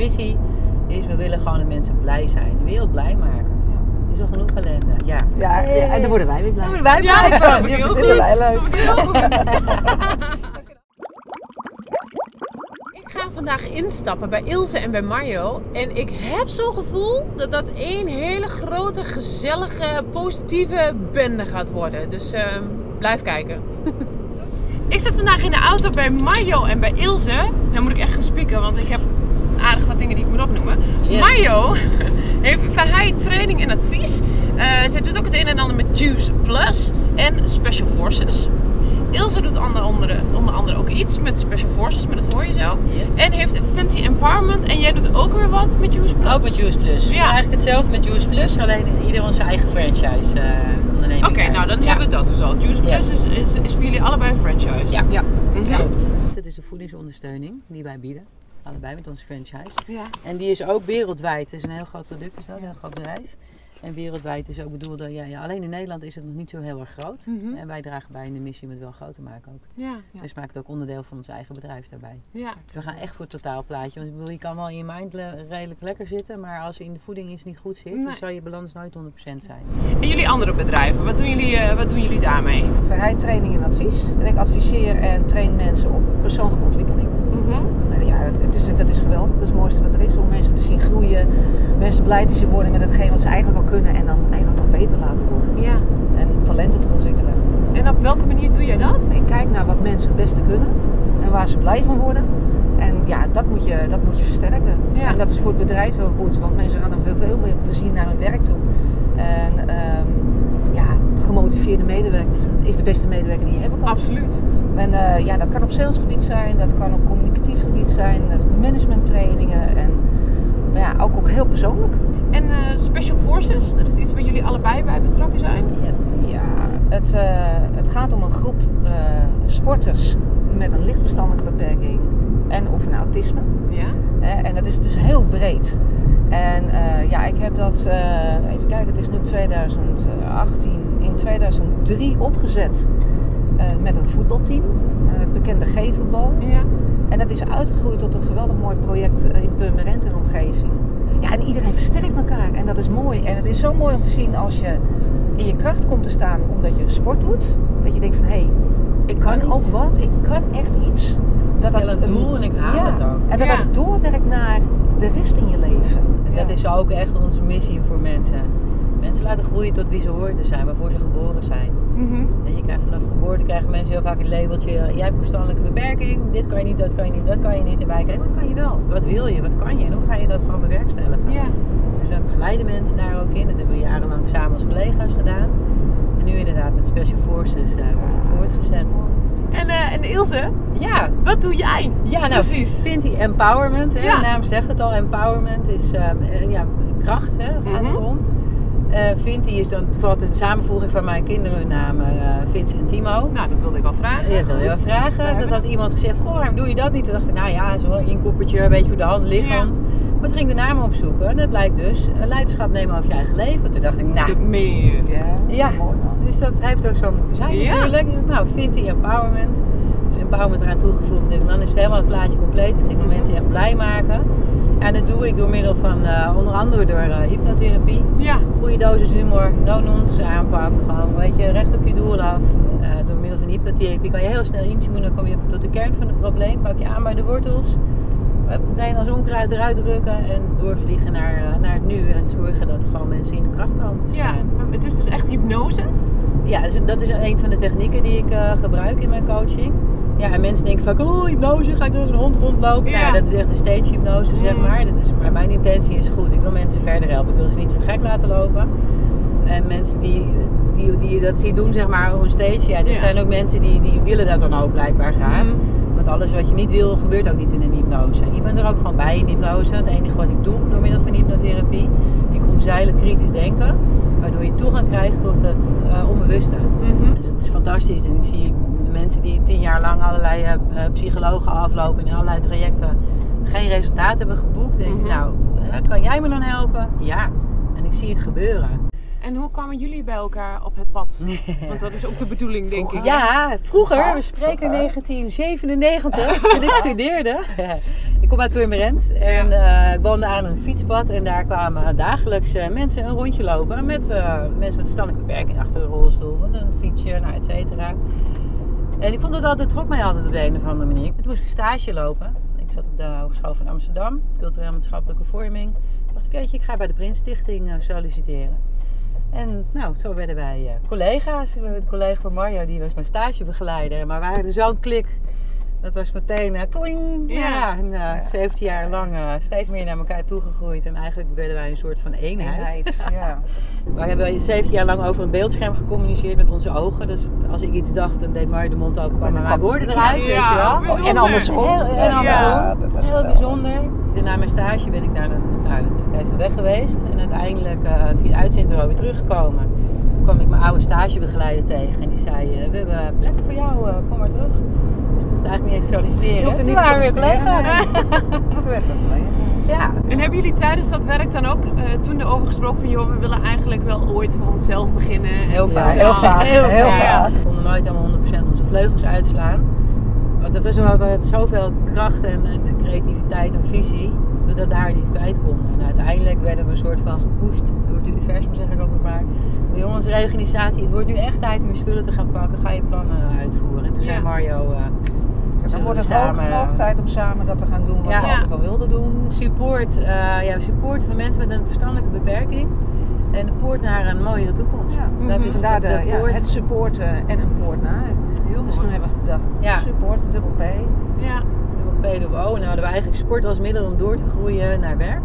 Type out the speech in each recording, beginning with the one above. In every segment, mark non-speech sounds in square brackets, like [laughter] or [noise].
missie is, we willen gewoon dat mensen blij zijn. De wereld blij maken. Is wel genoeg ellende. Ja. Ja, ja, en daar worden wij weer blij. Daar worden wij Ja, blij [laughs] dat van. Ja. Wij leuk. [laughs] Ik ga vandaag instappen bij Ilse en bij Mario. En ik heb zo'n gevoel dat dat één hele grote, gezellige, positieve bende gaat worden. Dus ehm, blijf kijken. [laughs] ik zit vandaag in de auto bij Mario en bij Ilse. Nou moet ik echt gaan spieken, want ik heb aardig wat dingen die ik moet opnoemen. Yes. Mario [laughs] heeft van hij training en advies. Eh, zij doet ook het een en ander met Juice Plus en Special Forces. Ilse doet onder andere, onder andere ook iets met Special Forces, maar dat hoor je zo. Yes. En heeft Fenty Empowerment. En jij doet ook weer wat met Juice Plus. Ook met Juice Plus. Ja. Eigenlijk hetzelfde met Juice Plus, alleen ieder onze eigen franchise eh onderneming. Oké, nou dan Ja. hebben we dat dus al. Juice Yes. Plus is, is, is voor jullie allebei een franchise. Ja. Ja. Klopt. Dat is de voedingsondersteuning die wij bieden. Allebei met onze franchise. Ja. En die is ook wereldwijd. Het is een heel groot product, is dat, een heel groot bedrijf. En wereldwijd is ook bedoeld, dat- ja, ja, alleen in Nederland is het nog niet zo heel erg groot. Mhm. En wij dragen bij in de missie om het wel groot te maken ook. Ja. Ja. Dus maakt het ook onderdeel van ons eigen bedrijf daarbij. ja. Dus we gaan echt voor het totaalplaatje. Want ik bedoel, je kan wel in je mind le- redelijk lekker zitten, maar als in de voeding iets niet goed zit, Nee. dan zal je balans nooit 100% zijn. En jullie andere bedrijven, wat doen jullie, eh, wat doen jullie daarmee? Vrijheid, training en advies. En ik adviseer en train mensen op persoonlijke ontwikkeling. Mhm. En Ja, is, dat is geweldig. Dat is het mooiste wat er is. Om mensen te zien groeien. Mensen blij te zien worden met hetgeen wat ze eigenlijk al kunnen. En dan eigenlijk nog beter laten worden. Ja. En talenten te ontwikkelen. En op welke manier doe jij dat? Ik kijk naar wat mensen het beste kunnen. En waar ze blij van worden. En ja, dat moet je, dat moet je versterken. Ja. En dat is voor het bedrijf heel goed. Want mensen gaan dan veel, veel meer plezier naar hun werk toe. Medewerkers is de beste medewerker die je hebben kan. Absoluut. En eh, ja, dat kan op salesgebied zijn, dat kan op communicatief gebied zijn, dat managementtrainingen en maar ja, ook, ook heel persoonlijk. En eh, Special Forces, dat is iets waar jullie allebei bij betrokken zijn? Ja, het, eh, het gaat om een groep eh, sporters met een licht verstandelijke beperking en of een autisme. Ja. Hè, en dat is dus heel breed. En eh, ja, ik heb dat, eh, even kijken, het is nu 2018, in 2003 opgezet eh, met een voetbalteam. het bekende G-voetbal. Ja. En dat is uitgegroeid tot een geweldig mooi project in Purmerend en omgeving. Ja, en iedereen versterkt elkaar. En dat is mooi. En het is zo mooi om te zien als je in je kracht komt te staan omdat je sport doet. Dat je denkt van, hé, hey, ik kan ook wat. Ik kan echt iets. Stel een doel en ik haal ja, het ook. En dat Ja. dat doorwerkt naar de rest in je leven. En dat is ook echt onze missie voor mensen. Mensen laten groeien tot wie ze horen te zijn, waarvoor ze geboren zijn. Mhm. En je krijgt vanaf geboorte krijgen mensen heel vaak het labeltje: jij hebt een verstandelijke beperking, dit kan je niet, dat kan je niet, dat kan je niet. En wij kijken, wat kan je wel? Wat wil je? Wat kan je? En hoe ga je dat gewoon bewerkstelligen? Ja. Dus we begeleiden mensen daar ook in. Dat hebben we jarenlang samen als collega's gedaan. En nu inderdaad met Special Forces eh, wordt het voortgezet. En, eh, en Ilse, Ja, wat doe jij? ja nou, Precies. die empowerment. Hè? Ja. De naam zegt het al, empowerment is ehm, eh, ja, kracht, hè? gaat het om. Eh Vinti is dan toevallig de samenvoeging van mijn kinderen hun namen, Vince en Timo. Nou, dat wilde ik al vragen. Ja, dat wil je wel vragen. Dat had iemand gezegd, goh, waarom doe je dat niet? Toen dacht ik, nou ja, zo'n inkoppertje, een beetje voor de hand liggend. Maar toen ging ik de namen opzoeken. En dat blijkt dus, leiderschap nemen over je eigen leven. Toen dacht ik, nou, je. Ja, Ja. Dus dat heeft ook zo moeten zijn Ja. natuurlijk. Nou, vindt die empowerment. Dus empowerment eraan toegevoegd. En dan is het helemaal het plaatje compleet. Dat ik Mhm. mensen echt blij maken. En dat doe ik door middel van, eh, onder andere door eh, hypnotherapie. Ja. Goede dosis humor, no-nonsense aanpak. Gewoon, weet je, recht op je doel af. Eh, door middel van hypnotherapie kan je heel snel inzoomen. Dan kom je tot de kern van het probleem. Pak je aan bij de wortels. Meteen als onkruid eruit rukken en doorvliegen naar, eh, naar het nu. En zorgen dat gewoon mensen in de kracht komen te ja. staan. Maar Het is dus echt hypnose. Ja, dus dat is een van de technieken die ik eh, gebruik in mijn coaching. Ja, en mensen denken vaak, oh hypnose, ga ik dan als een hond rondlopen? Ja. Nou, dat is echt een stage hypnose, zeg Mm. maar. Dat is, maar mijn intentie is goed. Ik wil mensen verder helpen. Ik wil ze niet voor gek laten lopen. En mensen die, die, die dat zien doen, zeg maar, een stage. Ja, dit Ja. zijn ook mensen die, die willen dat dan ook blijkbaar graag. Mhm. Want alles wat je niet wil, gebeurt ook niet in een hypnose. En je bent er ook gewoon bij in hypnose. Het enige wat ik doe door middel van hypnotherapie, ik omzeil het kritisch denken. Waardoor je toegang krijgt tot het eh, onbewuste. Mhm. Dus het is fantastisch. En ik zie mensen die tien jaar lang allerlei eh, eh, psychologen aflopen in allerlei trajecten geen resultaat hebben geboekt. Dan denk ik, Mhm. nou, kan jij me dan helpen? Ja. En ik zie het gebeuren. En hoe kwamen jullie bij elkaar op het pad? [laughs] Want dat is ook de bedoeling, denk ik. Ja, vroeger, Vroeger, we spreken vroeger. 1997, [laughs] toen ik studeerde. [laughs] ik kom uit Purmerend en eh, ik woonde aan een fietspad en daar kwamen dagelijks eh, mensen een rondje lopen met eh, mensen met een verstandelijke beperking achter een rolstoel, een fietsje, nou, et cetera. En ik vond het altijd, het trok mij altijd op de een of andere manier. Toen moest ik stage lopen. Ik zat op de Hogeschool van Amsterdam, cultureel maatschappelijke vorming. Toen dacht ik, weet je, ik ga bij de Prins Stichting eh, solliciteren. En nou, zo werden wij eh, collega's. De collega van Mario, die was mijn stagebegeleider. Maar we hadden zo'n klik. Dat was meteen eh, kling. Ja. Ja. en, eh, 17 jaar lang eh, steeds meer naar elkaar toegegroeid. En eigenlijk werden wij een soort van eenheid. Eenheid, [laughs] ja. We hebben 17 jaar lang over een beeldscherm gecommuniceerd met onze ogen. Dus als ik iets dacht, dan deed Mario de mond open. kwamen dan mijn woorden eruit, weet je wel. bijzonder. En andersom. Heel, en andersom. dat was Heel bijzonder. En na mijn stage ben ik daar dan, nou, natuurlijk even weg geweest. En uiteindelijk eh, via uitzendbureau weer teruggekomen. Toen kwam ik mijn oude stagebegeleider tegen. En die zei, we hebben plekken voor jou, kom maar terug. Hoefde eigenlijk niet eens te solliciteren. Je hoeft er niet [laughs] we weer collega's. Werd dat collega's? Ja. En hebben jullie tijdens dat werk dan ook eh, toen erover gesproken van... joh, we willen eigenlijk wel ooit voor onszelf beginnen? Heel Ja, vaak. heel vaak, heel vaak. We konden nooit helemaal 100% onze vleugels uitslaan. Want er was wel met zoveel kracht en, en creativiteit en visie dat we dat daar niet kwijt konden. En uiteindelijk werden we een soort van gepusht universum, zeg ik altijd maar. Maar jongens, reorganisatie, het wordt nu echt tijd om je spullen te gaan pakken. Ga je plannen uitvoeren. En toen Ja. zei Mario, eh, Dus dan wordt het hoog samen- genoeg tijd om samen dat te gaan doen wat Ja. we altijd al wilden doen. support, eh, ja, support van mensen met een verstandelijke beperking. En de poort naar een mooiere toekomst. Ja. Dat is daar de, de ja, poort. het supporten en een poort naar. Heel Dus mooi. toen hebben we gedacht, Ja. support, dubbel P. Ja. PDO. Nou hadden we eigenlijk sport als middel om door te groeien naar werk.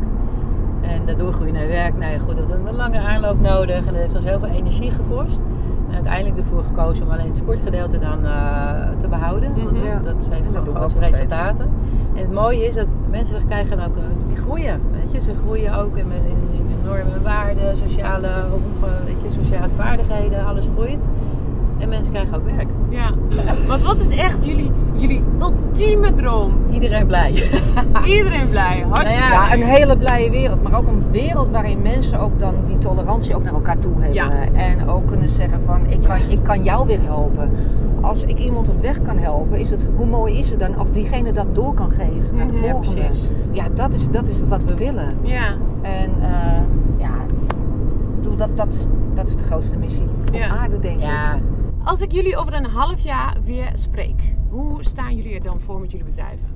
En dat doorgroeien naar werk, nou ja goed, dat had een lange aanloop nodig. En dat heeft ons heel veel energie gekost. En uiteindelijk ervoor gekozen om alleen het sportgedeelte dan eh, te behouden. Want Mhm. dat, heeft gewoon we grote resultaten. En het mooie is dat mensen krijgen ook, eh, die groeien. Weet je? Ze groeien ook in, in, in normen en waarden, sociale, omge, weet je, sociale vaardigheden, alles groeit. En mensen krijgen ook werk. ja. Want wat is echt jullie, jullie ultieme droom? Iedereen blij. [laughs] Iedereen blij, hartstikke Nou Ja, een hele blije wereld. Maar ook een wereld waarin mensen ook dan die tolerantie ook naar elkaar toe hebben. Ja. En ook kunnen zeggen van, ik kan, ik kan jou weer helpen. Als ik iemand op weg kan helpen, is het, hoe mooi is het dan als diegene dat door kan geven naar de Mhm. Ja, volgende. precies. Ja, dat is, dat is wat we willen. Ja, En eh, ja, ik bedoel, dat, dat, dat is de grootste missie op Ja. aarde, denk ik. Als ik jullie over een half jaar weer spreek, hoe staan jullie er dan voor met jullie bedrijven?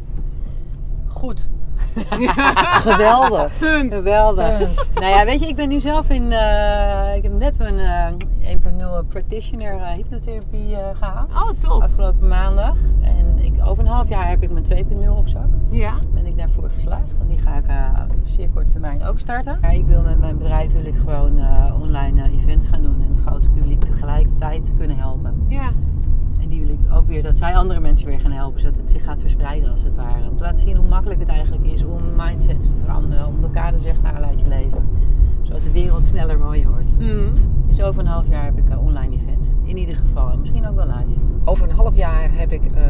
goed. [laughs] Geweldig. Punt. Geweldig. Punt. Nou ja, weet je, ik ben nu zelf in. eh, ik heb net mijn eh 1.0 practitioner eh, hypnotherapie eh, gehaald. Oh, top. Afgelopen maandag. En ik, over een half jaar heb ik mijn 2.0 op zak. Ja. Ben ik daarvoor geslaagd. Want die ga ik op zeer korte termijn ook starten. Maar ik wil met mijn bedrijf wil ik gewoon online events gaan doen. En het grote publiek tegelijkertijd kunnen helpen. Ja. En die wil ik ook weer dat zij andere mensen weer gaan helpen. Zodat het zich gaat verspreiden als het ware. Om te laten zien hoe makkelijk het eigenlijk is om mindsets te veranderen. Om blokkades weg te halen uit je leven. Zodat de wereld sneller mooier wordt. Mm. Dus over een half jaar heb ik eh, online events. In ieder geval. En misschien ook wel live. Over een half jaar heb ik, eh,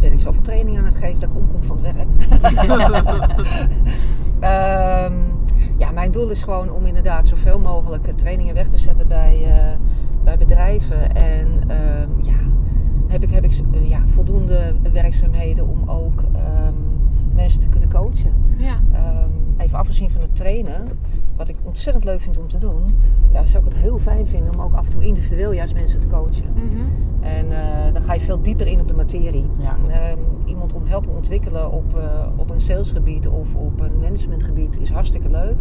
ben ik zoveel training aan het geven dat ik omkom van het werk. [laughs] Ehm, ja, mijn doel is gewoon om inderdaad zoveel mogelijk trainingen weg te zetten bij, eh, bij bedrijven. En ehm, ja, heb ik, heb ik eh, ja, voldoende werkzaamheden om ook ehm, mensen te kunnen coachen. Ja. Ehm, even afgezien van het trainen, wat ik ontzettend leuk vind om te doen, ja, zou ik het heel fijn vinden om ook af en toe individueel juist mensen te coachen. Mhm. En eh, dan ga je veel dieper in op de materie. Ja. Ehm, iemand ont- helpen ontwikkelen op, eh, op een salesgebied of op een managementgebied is hartstikke leuk.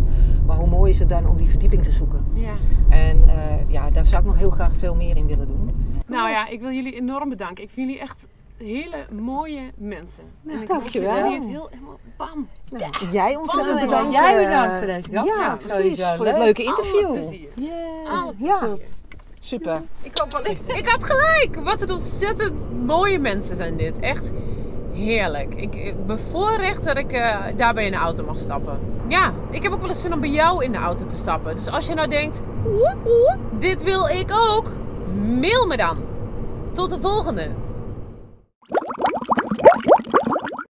Maar hoe mooi is het dan om die verdieping te zoeken? Ja. En eh, ja, daar zou ik nog heel graag veel meer in willen doen. Nou ja, ik wil jullie enorm bedanken. Ik vind jullie echt hele mooie mensen. Nou, dankjewel. het heel helemaal bam. Nou, jij ontzettend Bedankt. bedankt. Jij eh, bedankt voor deze kans. Ja, Ja, precies. sowieso Voor het leuk. leuke Alle interview. plezier. Yeah. Alle Ja. plezier. Super. Ik hoop wel. Ik, ik had gelijk. Wat een ontzettend mooie mensen zijn dit. Echt heerlijk. Ik ik bevoorrecht dat ik eh, daarbij in de auto mag stappen. Ja, ik heb ook wel eens zin om bij jou in de auto te stappen. Dus als je nou denkt, dit wil ik ook, mail me dan. Tot de volgende.